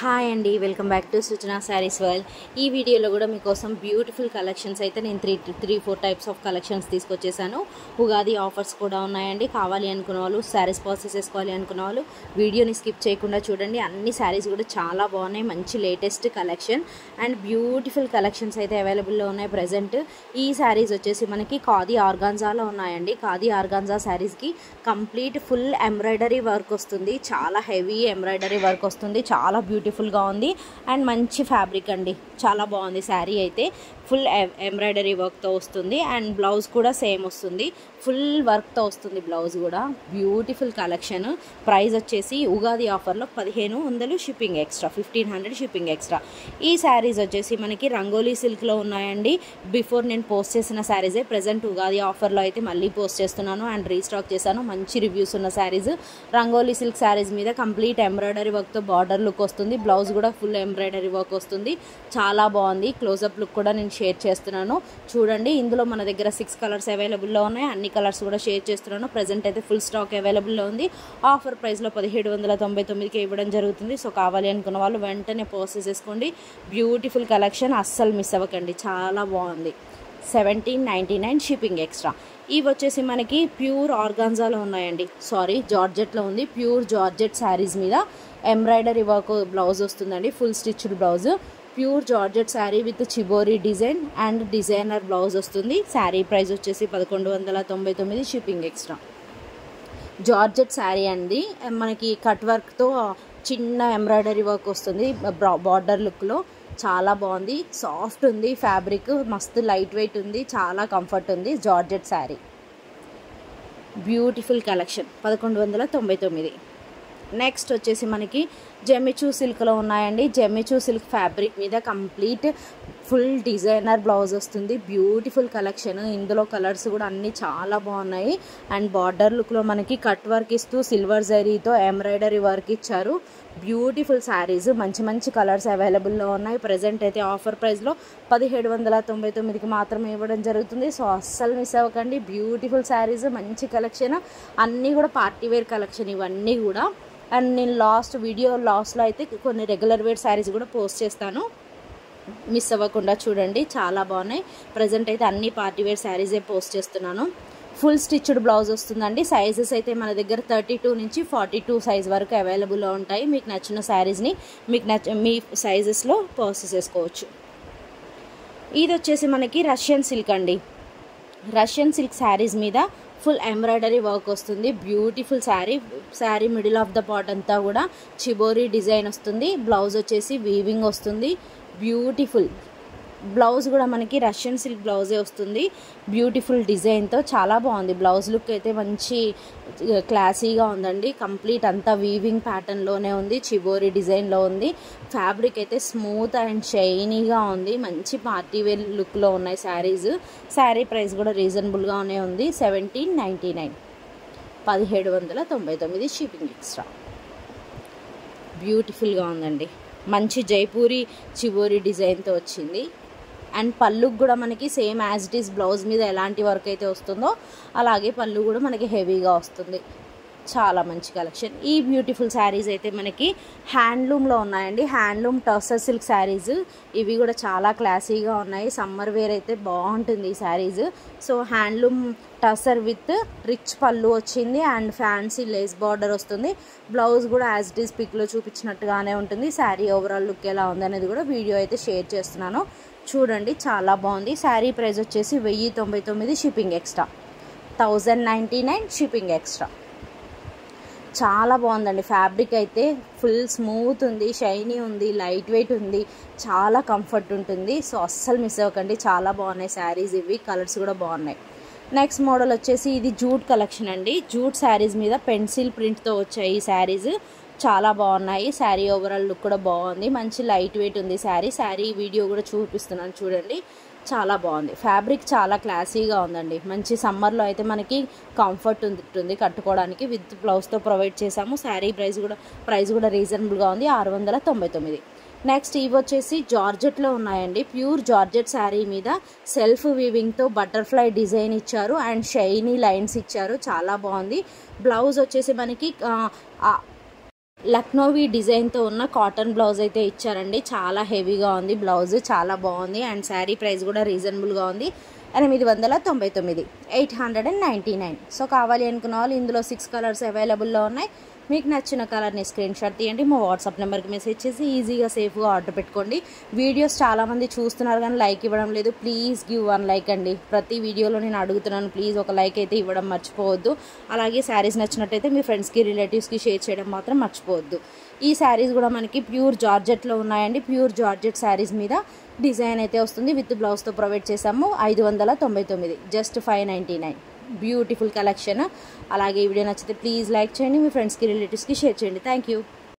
Hi అండి welcome back to సూచన saris world ఈ వీడియోలో కూడా మీకోసం బ్యూటిఫుల్ కలెక్షన్స్ అయితే నేను three three four types of collections తీసుకొచ్చేసాను. Ugadi offers కూడా ఉన్నాయండి. కావాలి అనుకున్న వాళ్ళు శారీస్ పర్చేస్ చేసుకోవాలి అనుకున్న వాళ్ళు వీడియోని స్కిప్ చేయకుండా చూడండి. అన్ని శారీస్ కూడా చాలా బాగున్నాయి. మంచి latest collection and beautiful collections అయితే అవైలబుల్లో ఉన్నాయి ప్రజెంట్ ఈ శారీస్ వచ్చేసి మనకి ఖాదీ ఆర్గాన్జాలో ఉన్నాయండి. ఖాదీ ఆర్గాన్జా శారీస్కి కంప్లీట్ ఫుల్ ఎంబ్రాయిడరీ వర్క్ వస్తుంది. చాలా హెవీ ఎంబ్రాయిడరీ వర్క్ వస్తుంది. చాలా బ్యూటిఫుల్గా ఉంది. అండ్ మంచి ఫ్యాబ్రిక్ అండి. చాలా బాగుంది శారీ అయితే. ఫుల్ ఎంబ్రాయిడరీ వర్క్తో వస్తుంది. అండ్ బ్లౌజ్ కూడా సేమ్ వస్తుంది. ఫుల్ వర్క్తో వస్తుంది బ్లౌజ్ కూడా. Beautiful collection. ప్రైస్ వచ్చేసి ఉగాది ఆఫర్లో పదిహేను వందలు shipping extra fifteen hundred shipping extra. ఈ శారీస్ వచ్చేసి మనకి రంగోలీ సిల్క్లో ఉన్నాయండి. బిఫోర్ నేను పోస్ట్ చేసిన శారీసే ప్రజెంట్ ఉగాది ఆఫర్లో అయితే మళ్ళీ పోస్ట్ చేస్తున్నాను అండ్ రీస్టాక్ చేశాను. మంచి రివ్యూస్ ఉన్న శారీస్. రంగోలీ సిల్క్ శారీస్ మీద కంప్లీట్ ఎంబ్రాయిడరీ వర్క్తో బార్డర్ లుక్ వస్తుంది. బ్లౌజ్ కూడా ఫుల్ ఎంబ్రాయిడరీ వర్క్ వస్తుంది. చాలా బాగుంది. క్లోజప్ లుక్ కూడా నేను షేర్ చేస్తున్నాను. చూడండి ఇందులో మన దగ్గర సిక్స్ కలర్స్ అవైలబుల్లో ఉన్నాయి. అన్ని కలర్స్ కూడా షేర్ చేస్తున్నాను. ప్రజెంట్ అయితే ఫుల్ స్టాక్ అవైలబుల్లో ఉంది. ఆఫర్ ప్రైస్లో పదిహేడు వందల తొంభై తొమ్మిదికి ఇవ్వడం జరుగుతుంది. సో కావాలి అనుకున్న వాళ్ళు వెంటనే పోస్ట్ చేసుకోండి. బ్యూటిఫుల్ కలెక్షన్ అస్సలు మిస్ అవ్వకండి. చాలా బాగుంది. Seventeen ninety nine shipping extra ఇవి వచ్చేసి మనకి ప్యూర్ ఆర్గాన్జాలో ఉన్నాయండి. సారీ జార్జెట్లో ఉంది. ప్యూర్ జార్జెట్ శారీస్ మీద ఎంబ్రాయిడరీ వర్క్ బ్లౌజ్ వస్తుందండి. Full stitched blouse pure georgette sari with shibori design and designer blouse వస్తుంది. శారీ ప్రైస్ వచ్చేసి పదకొండు వందల తొంభై తొమ్మిది షిప్పింగ్ ఎక్స్ట్రా. జార్జెట్ శారీ అండి. మనకి కట్ వర్క్తో చిన్న ఎంబ్రాయిడరీ వర్క్ వస్తుంది. బార్డర్ లుక్లో. చాలా బాగుంది. సాఫ్ట్ ఉంది ఫ్యాబ్రిక్ మస్తు లైట్ వెయిట్ ఉంది చాలా కంఫర్ట్ ఉంది. జార్జెట్ శారీ. Beautiful collection. పదకొండు వందల తొంభై తొమ్మిది. నెక్స్ట్ వచ్చేసి మనకి జెమిచూ సిల్క్లో ఉన్నాయండి. జెమిచూ సిల్క్ ఫ్యాబ్రిక్ మీద కంప్లీట్ ఫుల్ డిజైనర్ బ్లౌజ్ వస్తుంది. బ్యూటిఫుల్ కలెక్షన్ ఇందులో కలర్స్ కూడా అన్నీ చాలా బాగున్నాయి. అండ్ బార్డర్ లుక్లో మనకి కట్ వర్క్ ఇస్తూ సిల్వర్ జరీతో ఎంబ్రాయిడరీ వర్క్ ఇచ్చారు. బ్యూటిఫుల్ శారీస్ మంచి మంచి కలర్స్ అవైలబుల్లో ఉన్నాయి. ప్రజెంట్ అయితే ఆఫర్ ప్రైస్లో పదిహేడు వందల తొంభై తొమ్మిదికి మాత్రమే ఇవ్వడం జరుగుతుంది. సో అస్సలు మిస్ అవ్వకండి. బ్యూటిఫుల్ శారీస్ మంచి కలెక్షన్ అన్నీ కూడా పార్టీ వేర్ కలెక్షన్ ఇవన్నీ కూడా. అండ్ నేను లాస్ట్ వీడియో లాస్ట్లో అయితే కొన్ని రెగ్యులర్ వేర్ శారీస్ కూడా పోస్ట్ చేస్తాను. మిస్ అవ్వకుండా చూడండి. చాలా బాగున్నాయి. ప్రజెంట్ అయితే అన్ని పార్టీ వేర్ శారీసే పోస్ట్ చేస్తున్నాను. ఫుల్ స్టిచ్డ్ బ్లౌజ్ వస్తుందండి. సైజెస్ అయితే మన దగ్గర థర్టీ టూ నుంచి ఫార్టీ టూ సైజ్ వరకు అవైలబుల్లో ఉంటాయి. మీకు నచ్చిన శారీస్ని మీకు నచ్చ మీ సైజెస్లో పర్చేస్ చేసుకోవచ్చు. ఇది వచ్చేసి మనకి రష్యన్ సిల్క్ అండి. రష్యన్ సిల్క్ శారీస్ మీద ఫుల్ ఎంబ్రాయిడరీ వర్క్ వస్తుంది. Beautiful sari. Sari middle of the pot అంతా కూడా చిబోరీ డిజైన్ వస్తుంది. బ్లౌజ్ వచ్చేసి వీవింగ్ వస్తుంది. బ్యూటిఫుల్. బ్లౌజ్ కూడా మనకి రష్యన్ సిల్క్ బ్లౌజే వస్తుంది. బ్యూటిఫుల్ డిజైన్తో చాలా బాగుంది. బ్లౌజ్ లుక్ అయితే మంచి క్లాసీగా ఉందండి. కంప్లీట్ అంతా వీవింగ్ ప్యాటర్న్లోనే ఉంది. చిబోరి డిజైన్లో ఉంది. ఫ్యాబ్రిక్ అయితే స్మూత్ అండ్ షైనీగా ఉంది. మంచి పార్టీ వేర్ లుక్లో ఉన్నాయి శారీస్ శారీ ప్రైస్ కూడా రీజనబుల్గానే ఉంది. సెవెంటీన్ నైంటీ నైన్ పదిహేడు వందల తొంభై తొమ్మిది షిప్పింగ్ ఎక్స్ట్రా బ్యూటిఫుల్గా ఉందండి. మంచి జైపూరి చివోరి డిజైన్తో వచ్చింది. అండ్ పళ్ళుకి కూడా మనకి same as it is blouse మీద ఎలాంటి వర్క్ అయితే వస్తుందో అలాగే పళ్ళు కూడా మనకి హెవీగా వస్తుంది. చాలా మంచి కలెక్షన్. ఈ బ్యూటిఫుల్ శారీస్ అయితే మనకి హ్యాండ్లూమ్లో ఉన్నాయండి. Handloom tussar silk saris. ఇవి కూడా చాలా క్లాసీగా ఉన్నాయి. సమ్మర్ వేర్ అయితే బాగుంటుంది ఈ saris. So handloom tussar with rich pallu వచ్చింది అండ్ ఫ్యాన్సీ లేస్ బార్డర్ వస్తుంది. బ్లౌజ్ కూడా యాజ్ ఇట్ ఈస్ పిక్లో చూపించినట్టుగానే ఉంటుంది. శారీ ఓవరాల్ లుక్ ఎలా ఉందనేది కూడా వీడియో అయితే షేర్ చేస్తున్నాను. చూడండి చాలా బాగుంది. శారీ ప్రైస్ వచ్చేసి వెయ్యి తొంభై తొమ్మిది shipping extra. Thousand ninety nine shipping extra. చాలా బాగుందండి. ఫ్యాబ్రిక్ అయితే ఫుల్ స్మూత్ ఉంది షైనీ ఉంది లైట్ వెయిట్ ఉంది చాలా కంఫర్ట్ ఉంటుంది. సో అస్సలు మిస్ అవ్వకండి. చాలా బాగున్నాయి శారీస్ ఇవి. కలర్స్ కూడా బాగున్నాయి. నెక్స్ట్ మోడల్ వచ్చేసి ఇది జూట్ కలెక్షన్ అండి. జూట్ శారీస్ మీద పెన్సిల్ ప్రింట్తో వచ్చాయి ఈ శారీస్ చాలా బాగున్నాయి. శారీ ఓవరాల్ లుక్ కూడా బాగుంది. మంచి లైట్ వెయిట్ ఉంది శారీ. శారీ వీడియో కూడా చూపిస్తున్నాను చూడండి. చాలా బాగుంది. ఫ్యాబ్రిక్ చాలా క్లాసీగా ఉందండి. మంచి సమ్మర్లో అయితే మనకి కంఫర్ట్ ఉంటుంది కట్టుకోవడానికి. విత్ బ్లౌజ్తో ప్రొవైడ్ చేశాము. శారీ ప్రైస్ కూడా ప్రైస్ కూడా రీజనబుల్గా ఉంది. ఆరు వందల తొంభై తొమ్మిది. నెక్స్ట్ ఇవి వచ్చేసి జార్జెట్లో ఉన్నాయండి. ప్యూర్ జార్జెట్ శారీ మీద సెల్ఫ్ వీవింగ్తో బటర్ఫ్లై డిజైన్ ఇచ్చారు. అండ్ షైనీ లైన్స్ ఇచ్చారు. చాలా బాగుంది. బ్లౌజ్ వచ్చేసి మనకి లక్నోవి డిజైన్తో ఉన్న కాటన్ బ్లౌజ్ అయితే ఇచ్చారండి. చాలా హెవీగా ఉంది. బ్లౌజ్ చాలా బాగుంది. అండ్ శారీ ప్రైస్ కూడా రీజనబుల్గా ఉంది. ఎనిమిది వందల తొంభై తొమ్మిది. Eight hundred and ninety nine. So కావాలి అనుకున్న వాళ్ళు ఇందులో సిక్స్ కలర్స్ అవైలబుల్లో ఉన్నాయి. మీకు నచ్చిన కలర్ని స్క్రీన్ షాట్ తీయండి. మా వాట్సాప్ నెంబర్కి మెసేజ్ చేసి ఈజీగా సేఫ్గా ఆర్డర్ పెట్టుకోండి. వీడియోస్ చాలామంది చూస్తున్నారు కానీ లైక్ ఇవ్వడం లేదు. ప్లీజ్ గివ్ వన్ లైక్ అండి. ప్రతి వీడియోలో నేను అడుగుతున్నాను ప్లీజ్ ఒక లైక్ అయితే ఇవ్వడం మర్చిపోవద్దు. అలాగే శారీస్ నచ్చినట్టయితే మీ ఫ్రెండ్స్కి రిలేటివ్స్కి షేర్ చేయడం మాత్రం మర్చిపోవద్దు. ఈ శారీస్ కూడా మనకి ప్యూర్ జార్జెట్లో ఉన్నాయండి. ప్యూర్ జార్జెట్ శారీస్ మీద డిజైన్ అయితే వస్తుంది. విత్ బ్లౌజ్తో ప్రొవైడ్ చేసాము ఐదు వందల తొంభై తొమ్మిది. Just five ninety nine beautiful collection. అలాగే ఈ వీడియో నచ్చితే ప్లీజ్ లైక్ చేయండి మీ ఫ్రెండ్స్కి రిలేటివ్స్కి షేర్ చేయండి. Thank you